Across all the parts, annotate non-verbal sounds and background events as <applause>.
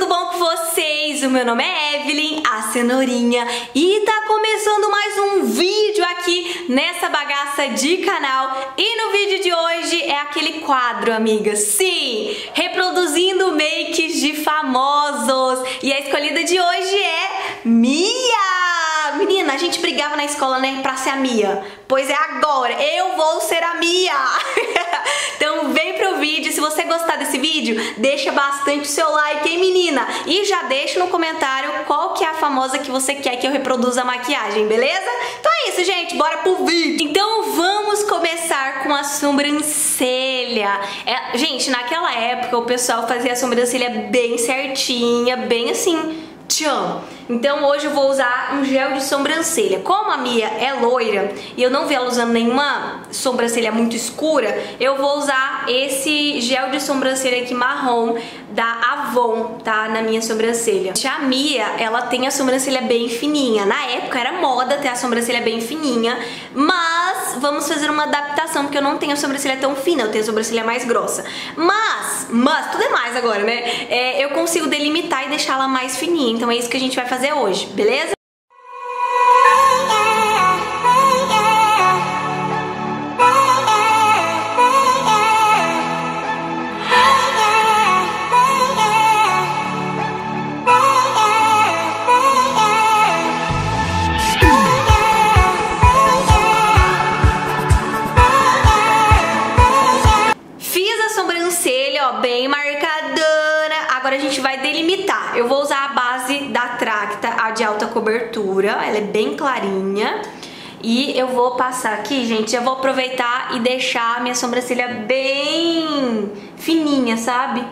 tudo bom com vocês? O meu nome é Evelyn, a cenourinha, e tá começando mais um vídeo aqui nessa bagaça de canal. E no vídeo de hoje é aquele quadro, amigas, sim, reproduzindo makes de famosos. E a escolhida de hoje é Mia! Gente brigava na escola, né, pra ser a Mia. Pois é agora, eu vou ser a Mia! <laughs> então vem pro vídeo, se você gostar desse vídeo, deixa bastante o seu like, hein menina? E já deixa no comentário qual que é a famosa que você quer que eu reproduza a maquiagem, beleza? Então é isso, gente, bora pro vídeo! Então vamos começar com a sobrancelha. É, gente, naquela época o pessoal fazia a sobrancelha bem certinha, bem assim tchan. Então hoje eu vou usar um gel de sobrancelha. Como a Mia é loira e eu não vi ela usando nenhuma sobrancelha muito escura, eu vou usar esse gel de sobrancelha aqui marrom da Avon, tá? Na minha sobrancelha. Já a Mia, ela tem a sobrancelha bem fininha. Na época era moda ter a sobrancelha bem fininha, mas vamos fazer uma adaptação, porque eu não tenho a sobrancelha tão fina, eu tenho a sobrancelha mais grossa. Mas, mas, tudo é mais agora, né? É, eu consigo delimitar e deixá-la mais fininha, então é isso que a gente vai fazer hoje, beleza? De alta cobertura. Ela é bem clarinha. E eu vou passar aqui, gente, eu vou aproveitar e deixar a minha sobrancelha bem fininha, sabe?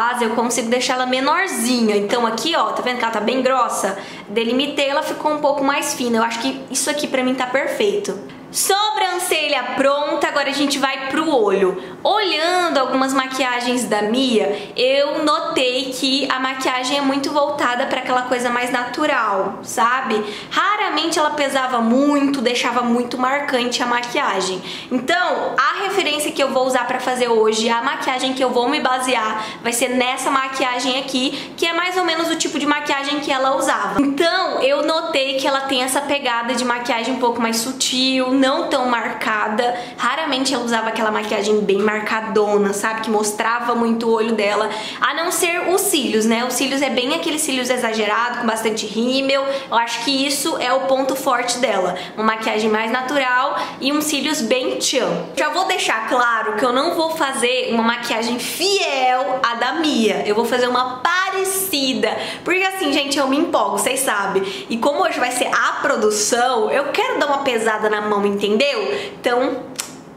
Base, eu consigo deixar ela menorzinha. Então aqui, ó, tá vendo que ela tá bem grossa? Delimitei, ela ficou um pouco mais fina. Eu acho que isso aqui pra mim tá perfeito. Sobrancelha pronta, agora a gente vai pro olho. Olhando algumas maquiagens da Mia, eu notei que a maquiagem é muito voltada para aquela coisa mais natural, sabe? Raramente ela pesava muito, deixava muito marcante a maquiagem. Então, a referência que eu vou usar para fazer hoje, a maquiagem que eu vou me basear, vai ser nessa maquiagem aqui, que é mais ou menos o tipo de maquiagem que ela usava. Então, eu notei que ela tem essa pegada de maquiagem um pouco mais sutil, não tão marcada. Raramente ela usava aquela maquiagem bem marcadona, sabe? Que mostrava muito o olho dela. A não ser os cílios, né? Os cílios é bem aqueles cílios exagerados, com bastante rímel. Eu acho que isso é o ponto forte dela. Uma maquiagem mais natural e uns cílios bem tchan. Já vou deixar claro que eu não vou fazer uma maquiagem fiel à da Mia. Eu vou fazer uma parecida. Porque assim, gente, eu me empolgo, vocês sabem. E como hoje vai ser a produção, eu quero dar uma pesada na mão entendeu? Então,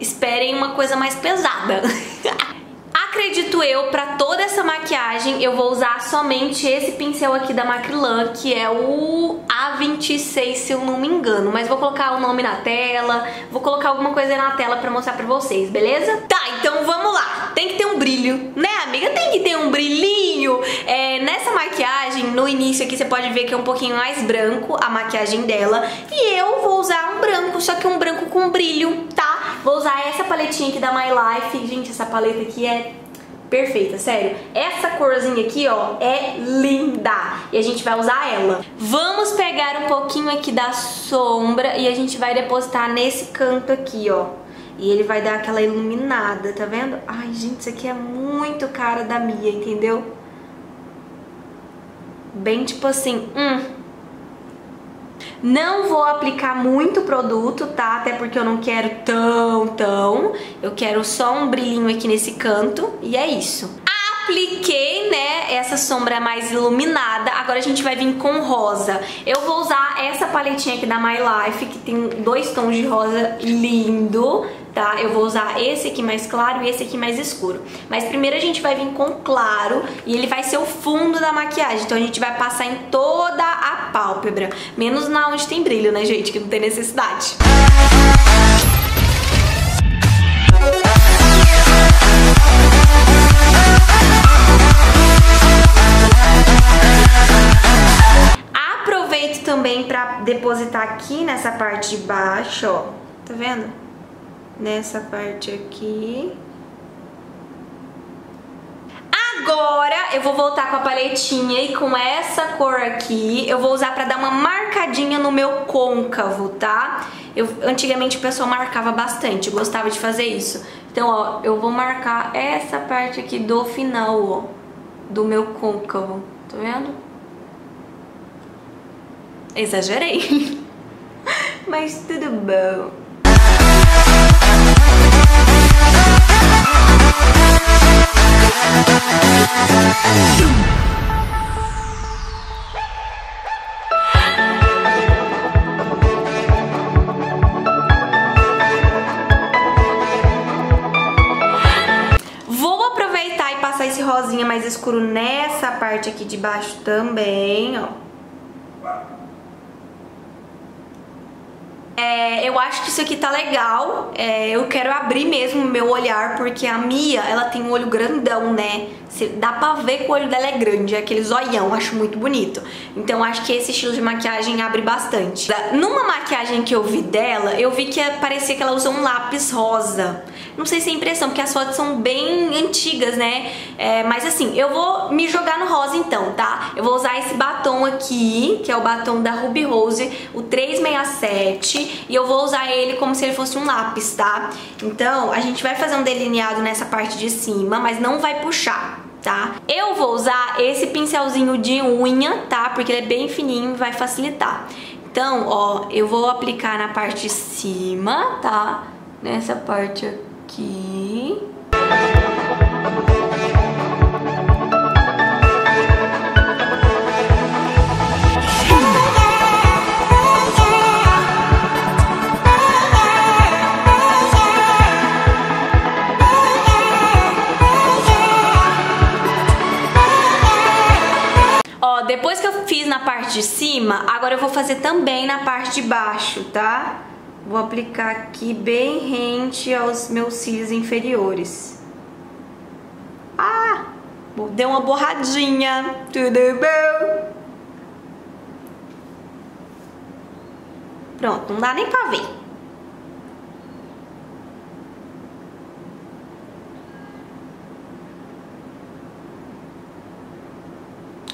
esperem uma coisa mais pesada. <laughs> Acredito eu, pra toda essa maquiagem, eu vou usar somente esse pincel aqui da Macrylan, que é o A26, se eu não me engano. Mas vou colocar o nome na tela, vou colocar alguma coisa na tela pra mostrar pra vocês, beleza? Tá, então vamos lá. Tem que ter um brilho, né, amiga? Tem que ter um brilhinho. É, nessa maquiagem, no início aqui, você pode ver que é um pouquinho mais branco a maquiagem dela. E eu vou usar um branco, só que um branco com brilho, tá? Vou usar essa paletinha aqui da My Life. Gente, essa paleta aqui é perfeita, sério. Essa corzinha aqui, ó, é linda e a gente vai usar ela. Vamos pegar um pouquinho aqui da sombra e a gente vai depositar nesse canto aqui, ó. E ele vai dar aquela iluminada, tá vendo? Ai, gente, isso aqui é muito cara da Mia, entendeu? Bem tipo assim, hum, não vou aplicar muito produto, tá? Até porque eu não quero tão, tão. Eu quero só um brilhinho aqui nesse canto e é isso. Apliquei, né, essa sombra mais iluminada. Agora a gente vai vir com rosa. Eu vou usar essa paletinha aqui da My Life, que tem dois tons de rosa lindo, tá? Eu vou usar esse aqui mais claro e esse aqui mais escuro. Mas primeiro a gente vai vir com claro e ele vai ser o fundo da maquiagem. Então a gente vai passar em toda a pálpebra. Menos na onde tem brilho, né, gente? Que não tem necessidade. Aproveito também pra depositar aqui nessa parte de baixo, ó. Tá vendo? Nessa parte aqui. Agora eu vou voltar com a paletinha e com essa cor aqui eu vou usar pra dar uma marcadinha no meu côncavo, tá? Eu, antigamente o pessoal marcava bastante, gostava de fazer isso. Então, ó, eu vou marcar essa parte aqui do final, ó, do meu côncavo, tá vendo? Exagerei, <laughs> mas tudo bom. Esse rosinha mais escuro nessa parte aqui de baixo também, ó. É, eu acho que isso aqui tá legal. É, eu quero abrir mesmo o meu olhar, porque a Mia, ela tem um olho grandão, né? Dá pra ver que o olho dela é grande, é aquele zoião, acho muito bonito. Então acho que esse estilo de maquiagem abre bastante. Numa maquiagem que eu vi dela, eu vi que parecia que ela usa um lápis rosa. Não sei se é impressão, porque as fotos são bem antigas, né? É, mas assim, eu vou me jogar no rosa então, tá? Eu vou usar esse batom aqui, que é o batom da Ruby Rose, o 367, e eu vou usar ele como se ele fosse um lápis, tá? Então, a gente vai fazer um delineado nessa parte de cima, mas não vai puxar. Tá? Eu vou usar esse pincelzinho de unha, tá? Porque ele é bem fininho e vai facilitar. Então, ó, eu vou aplicar na parte de cima, tá? Nessa parte aqui fazer também na parte de baixo, tá? Vou aplicar aqui bem rente aos meus cílios inferiores. Ah! Deu uma borradinha. Tudo bom? Pronto, não dá nem pra ver.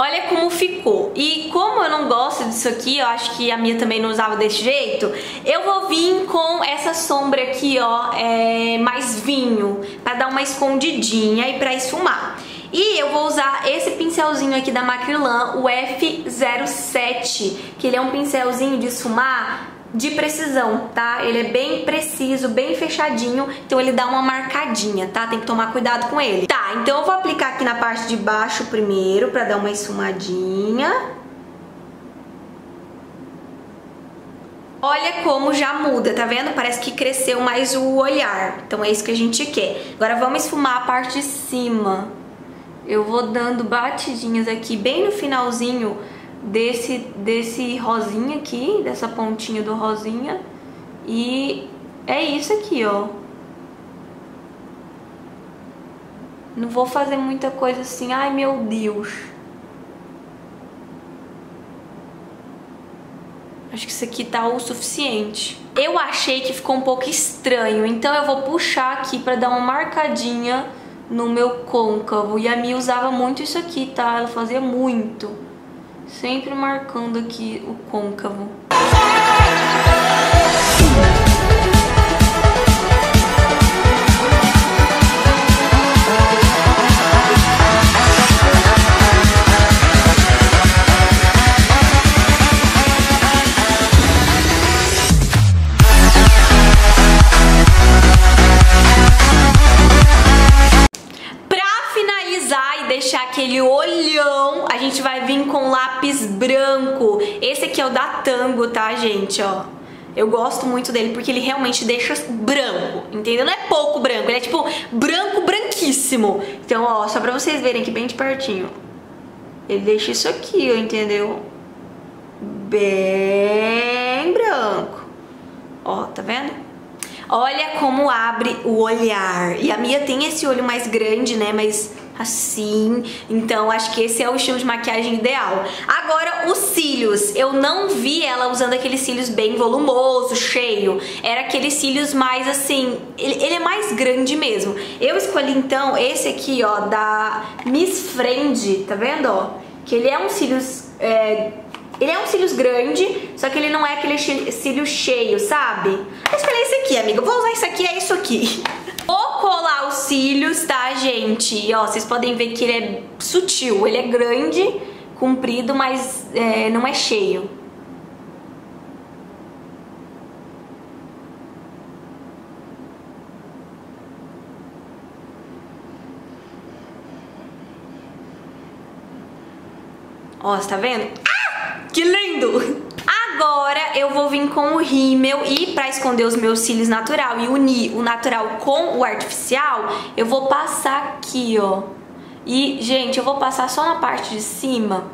Olha como ficou. E como eu não gosto disso aqui, eu acho que a minha também não usava desse jeito, eu vou vir com essa sombra aqui, ó, é, mais vinho, pra dar uma escondidinha e pra esfumar. E eu vou usar esse pincelzinho aqui da Macrilan, o F07, que ele é um pincelzinho de esfumar de precisão, tá? Ele é bem preciso, bem fechadinho, então ele dá uma marcadinha, tá? Tem que tomar cuidado com ele. Tá, então eu vou aplicar aqui na parte de baixo primeiro pra dar uma esfumadinha. Olha como já muda, tá vendo? Parece que cresceu mais o olhar. Então é isso que a gente quer. Agora vamos esfumar a parte de cima. Eu vou dando batidinhas aqui bem no finalzinho desse, desse rosinha aqui, dessa pontinha do rosinha. E é isso aqui, ó. Não vou fazer muita coisa assim, ai meu Deus. Acho que isso aqui tá o suficiente. Eu achei que ficou um pouco estranho, então eu vou puxar aqui pra dar uma marcadinha no meu côncavo. E a minha usava muito isso aqui, tá? Ela fazia muito. Sempre marcando aqui o côncavo. Gente, ó. Eu gosto muito dele porque ele realmente deixa branco, entendeu? Não é pouco branco, ele é tipo branco, branquíssimo. Então, ó, só pra vocês verem aqui bem de pertinho. Ele deixa isso aqui, ó, entendeu? Bem branco. Ó, tá vendo? Olha como abre o olhar. E a Mia tem esse olho mais grande, né? Mas assim. Então acho que esse é o estilo de maquiagem ideal. Agora, os cílios. Eu não vi ela usando aqueles cílios bem volumoso, cheio. Era aqueles cílios mais assim. Ele, ele é mais grande mesmo. Eu escolhi então esse aqui, ó, da Miss Friend. Tá vendo, ó? Que ele é um cílios. É, ele é um cílios grande, só que ele não é aquele cílio cheio, sabe? Eu escolhi esse aqui, amiga. vou usar isso aqui, é isso aqui. <laughs> Colar os cílios, tá, gente? E, ó, vocês podem ver que ele é sutil. Ele é grande, comprido, mas é, não é cheio. Ó, você tá vendo? Ah! Que lindo! <laughs> Agora eu vou vir com o rímel e pra esconder os meus cílios natural e unir o natural com o artificial, eu vou passar aqui, ó. E, gente, eu vou passar só na parte de cima,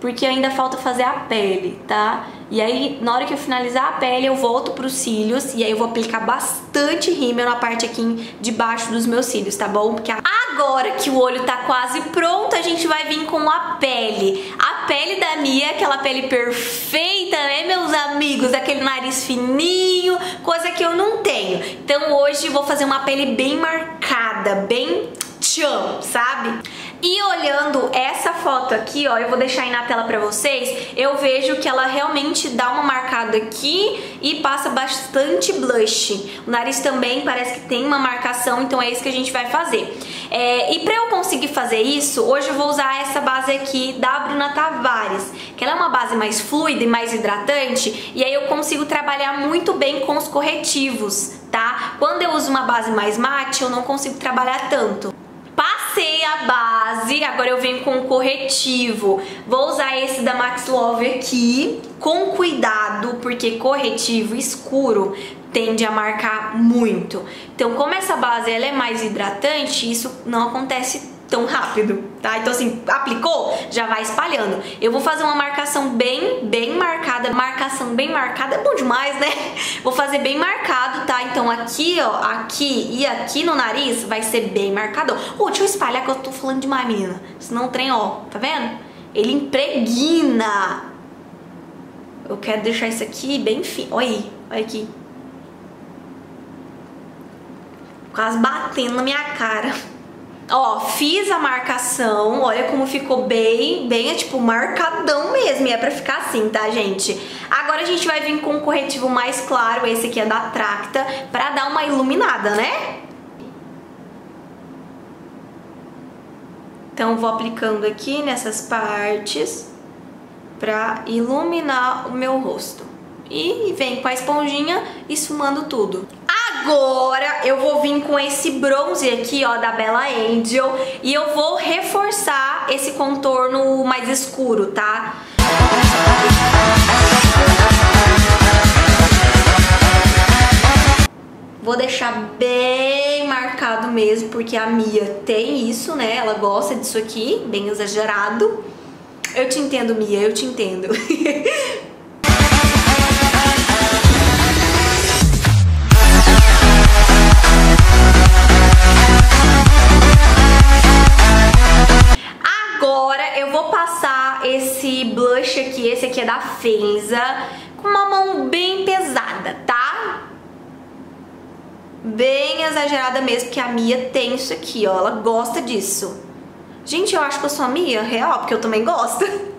porque ainda falta fazer a pele, tá? E aí, na hora que eu finalizar a pele, eu volto pros cílios e aí eu vou aplicar bastante rímel na parte aqui de baixo dos meus cílios, tá bom? Porque agora que o olho tá quase pronto, a gente vai vir com a pele. Pele da Mia, aquela pele perfeita, né, meus amigos? Aquele nariz fininho, coisa que eu não tenho. Então hoje vou fazer uma pele bem marcada, bem tchan, sabe? E olhando essa foto aqui, ó, eu vou deixar aí na tela pra vocês, eu vejo que ela realmente dá uma marcada aqui e passa bastante blush. O nariz também parece que tem uma marcação, então é isso que a gente vai fazer. É, e pra eu conseguir fazer isso, hoje eu vou usar essa base aqui da Bruna Tavares, que ela é uma base mais fluida e mais hidratante, e aí eu consigo trabalhar muito bem com os corretivos, tá? Quando eu uso uma base mais mate, eu não consigo trabalhar tanto. Passei a base, agora eu venho com o corretivo. Vou usar esse da Max Love aqui, com cuidado, porque corretivo escuro tende a marcar muito. Então, como essa base ela é mais hidratante, isso não acontece tão rápido, tá? Então assim, aplicou, já vai espalhando. Eu vou fazer uma marcação bem, bem marcada. Marcação bem marcada é bom demais, né? <laughs> Vou fazer bem marcado, tá? Então aqui, ó, aqui e aqui no nariz vai ser bem marcado. Uh, deixa eu espalhar que eu tô falando demais, menina. Senão o trem, ó, tá vendo? Ele impregna. Eu quero deixar isso aqui bem fino. Olha aí, olha aqui. Quase batendo na minha cara. Ó, fiz a marcação, olha como ficou bem, bem, é tipo marcadão mesmo, e é pra ficar assim, tá, gente? Agora a gente vai vir com um corretivo mais claro, esse aqui é da Tracta, pra dar uma iluminada, né? Então vou aplicando aqui nessas partes pra iluminar o meu rosto. E vem com a esponjinha esfumando tudo. Agora eu vou vir com esse bronze aqui, ó, da Bella Angel. E eu vou reforçar esse contorno mais escuro, tá? Vou deixar bem marcado mesmo, porque a Mia tem isso, né? Ela gosta disso aqui, bem exagerado. Eu te entendo, Mia, eu te entendo. <laughs> esse blush aqui, esse aqui é da Fenza, com uma mão bem pesada, tá? Bem exagerada mesmo, porque a Mia tem isso aqui, ó, ela gosta disso. Gente, eu acho que eu sou a Mia, real, porque eu também gosto. <laughs>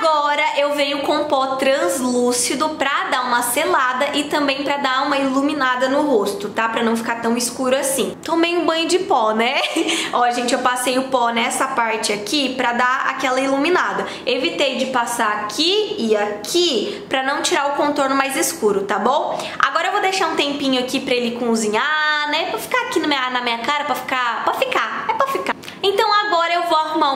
Agora eu venho com pó translúcido pra dar uma selada e também pra dar uma iluminada no rosto, tá? Pra não ficar tão escuro assim. Tomei um banho de pó, né? <laughs> Ó, gente, eu passei o pó nessa parte aqui pra dar aquela iluminada. Evitei de passar aqui e aqui pra não tirar o contorno mais escuro, tá bom? Agora eu vou deixar um tempinho aqui pra ele cozinhar, né? Pra ficar aqui na minha, na minha cara, pra ficar...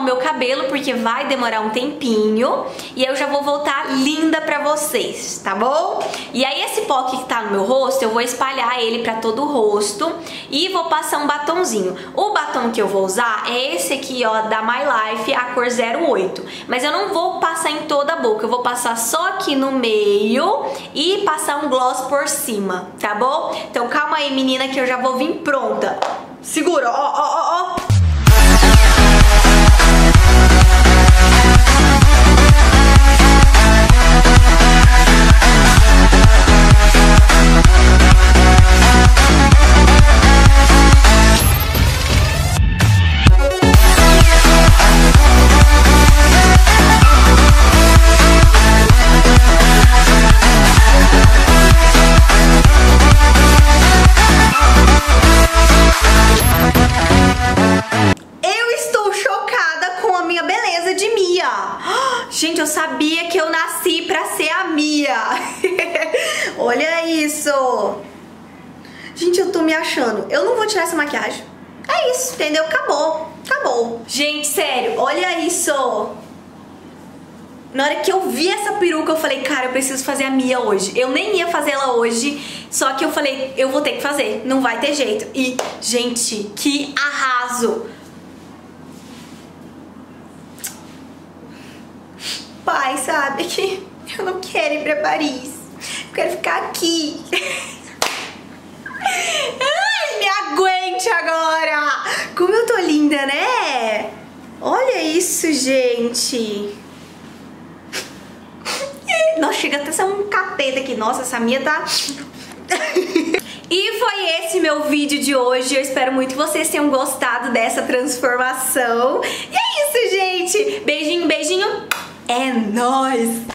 meu cabelo porque vai demorar um tempinho e eu já vou voltar linda pra vocês, tá bom? E aí esse pó que tá no meu rosto, eu vou espalhar ele pra todo o rosto e vou passar um batonzinho. O batom que eu vou usar é esse aqui, ó, da My Life, a cor 08. Mas eu não vou passar em toda a boca, eu vou passar só aqui no meio e passar um gloss por cima, tá bom? Então calma aí, menina, que eu já vou vir pronta. Segura, ó, ó, ó, ó. Gente, eu sabia que eu nasci pra ser a Mia. <laughs> Olha isso. Gente, eu tô me achando. Eu não vou tirar essa maquiagem. É isso, entendeu? Acabou. Acabou. Gente, sério, olha isso. Na hora que eu vi essa peruca, eu falei, cara, eu preciso fazer a Mia hoje. Eu nem ia fazer ela hoje, só que eu falei, eu vou ter que fazer, não vai ter jeito. E, gente, que arraso! Pai, sabe? Que eu não quero ir pra Paris. Eu quero ficar aqui. Ai, me aguente agora! Como eu tô linda, né? Olha isso, gente. Nossa, chega até ser um capeta aqui. Nossa, essa minha tá... E foi esse meu vídeo de hoje. Eu espero muito que vocês tenham gostado dessa transformação. E é isso, gente. Beijinho, beijinho. É nóis!